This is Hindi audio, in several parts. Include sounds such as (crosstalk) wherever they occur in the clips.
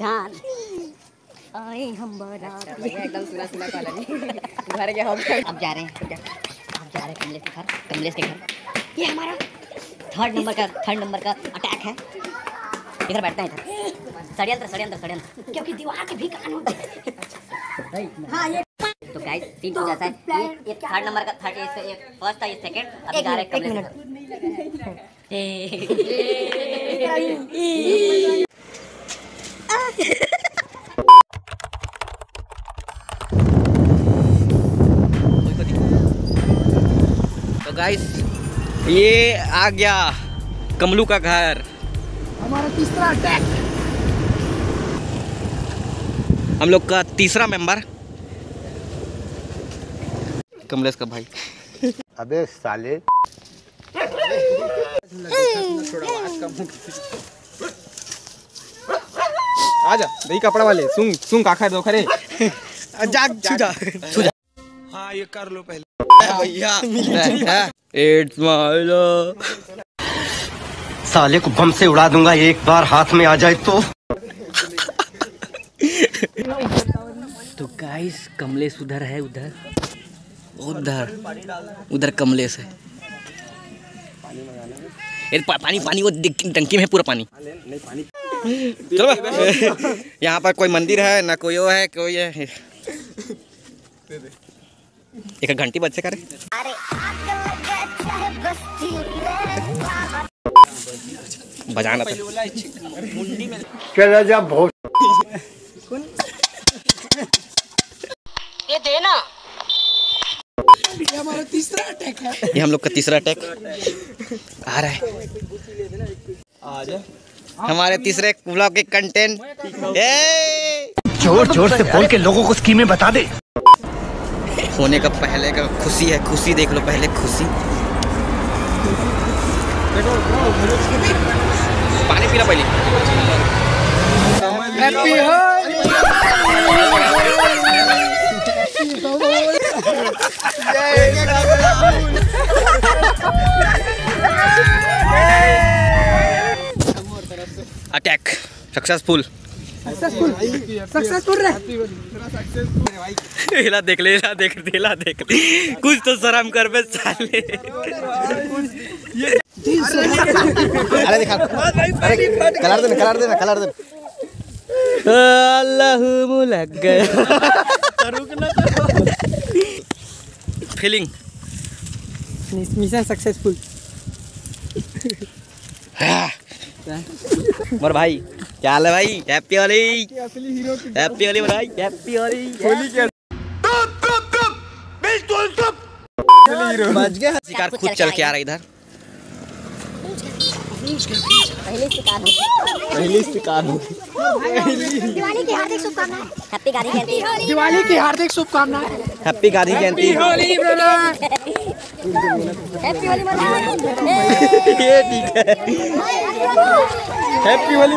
जान आए हम बारात। एकदम सुना सुना घर के हम अब जा रहे हैं अब जा रहे हैं। कमलेश के घर कमलेश के घर। ये हमारा थर्ड नंबर का थर्ड नंबर का अटैक है। इधर बैठते हैं इधर। षड्यंत्र षड्यंत्र षड्यंत्र। क्योंकि दीवार के भी कान होते हैं। हाँ ये तो गाइस सीन कुछ ऐसा है। ये ये थर्ड नंबर का थर्ड ये फ़र्स्ट था ये सेकंड अभी जा रहे हैं कमलेश ए (laughs) (laughs) तो गाइस ये आ गया कमलू का घर। हमारा तीसरा अटैक हम लोग का तीसरा मेंबर कमलेश का भाई। अबे साले। (laughs) आजा दही कपड़ा वाले सुन सुन काखा दो खरे जाग छुजा। छुजा। हाँ ये कर लो पहले। भैया। (laughs) इट्स माय (laughs) साले को बम से उड़ा दूँगा एक बार हाथ में आ जाए तो। (laughs) तो गाइस कमलेश उधर है उधर? उधर। उधर कमलेश है। पानी पानी वो टंकी में है पूरा पानी। चलो। (laughs) यहाँ पर कोई मंदिर है ना कोई वो है कोई है। एक घंटी बच्चे करे। बजाना था चला जा बहुत हमारा तीसरा अटैक है। ये हम लोग का तीसरा अटैक आ रहा है। आजा हमारे तीसरे ब्लॉग के कंटेंट ज़ोर ज़ोर से बोल के लोगों को स्कीमें बता दे। होने का पहले का खुशी है खुशी देख लो पहले खुशी। पानी पीना पहले। Happy attack successful successful successful रहे हिला देख ले हिला देख हिला देख ले। कुछ तो शर्म कर बे साले। अरे दिखा। अरे कलर देना कलर देना कलर देना अल्लाह लग गया फीलिंग मिशन सक्सेसफुल मोर भाई। क्या हाल है भाई हैप्पी होली। असली हीरो हैप्पी होली भाई हैप्पी होली। होली के बच गया शिकार खुद चल के आ रहा इधर। पहले शिकार हो पहली शिकार हो दिवाली की हार्दिक शुभकामनाएँ। हैप्पी गाड़ी जयंती। दिवाली की हार्दिक शुभकामनाएँ। Happy Gandhi Jayanti. Holi brother. Happy Holi ये ठीक है। हैप्पी होली हैप्पी होली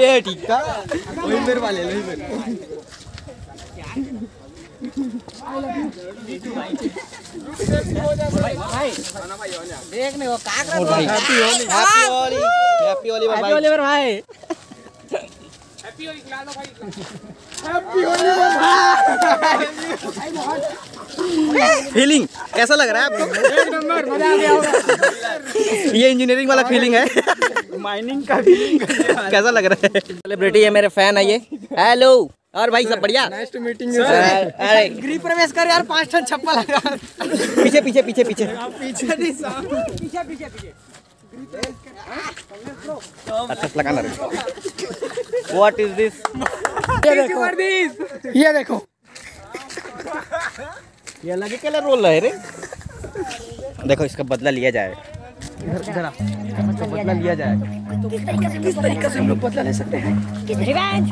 ये ठीक था वही मेरे वाले वही मेरे happy Holi happy Holi happy Holi भाई। हैप्पी होली मोर फीलिंग कैसा लग रहा है आपको? एक नंबर मज़ा आ गया होगा ये इंजीनियरिंग वाला फीलिंग है। माइनिंग का फीलिंग कैसा लग रहा है? सेलिब्रिटी है मेरे फ़ैन है ये। हेलो और भाई सब बढ़िया? नाइस टू मीटिंग अरे। गृह प्रवेश कर यार पाँच टन छप्पा लगा। पीछे पीछे पीछे पीछे। पीछे नहीं पीछे पीछे पीछे। अच्छा लगाना व्हाट इज़ दिस ये देखो। ये देखो। ये अलग ही कलर रोल रहा है रे। देखो इसका बदला लिया जाए। इधर बदला लिया जाए। किस तरीके से हम लोग बदला ले सकते हैं? रिवेंज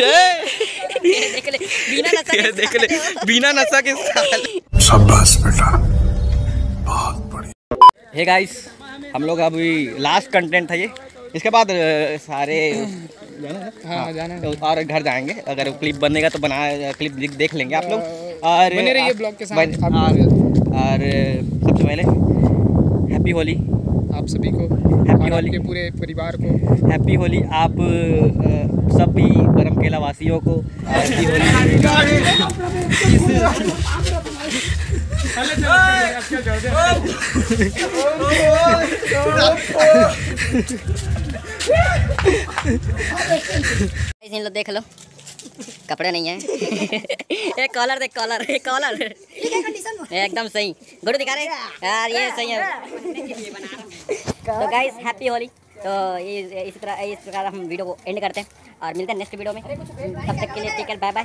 देख बिना नशा के देख ले बिना नशा के साल। शाबाश बेटा बहुत बढ़िया हे गाइस हम लोग अभी लास्ट कंटेंट था ये इसके बाद अ, सारे हाँ जाना है तो और घर जाएँगे अगर क्लिप बनेगा तो बना क्लिप देख लेंगे आप लोग और बने रहिए ब्लॉग के साथ, बन- और, और सबसे पहले हैप्पी होली आप सभी को Happy और Holi. आपके पूरे परिवार को हैप्पी होली आप सभी सभी बरमकेला वासियों को हैप्पी होली इन लो देख लो। कपड़े नहीं है। एक कॉलर देख कॉलर एक कॉलर एकदम सही। गुरु दिखा रहे? यार ये सही है। तो गाइस हैप्पी होली तो इस इस तरह इस प्रकार हम वीडियो को एंड करते हैं। और मिलते हैं नेक्स्ट वीडियो में। तब तक के लिए टेक केयर बाय बाय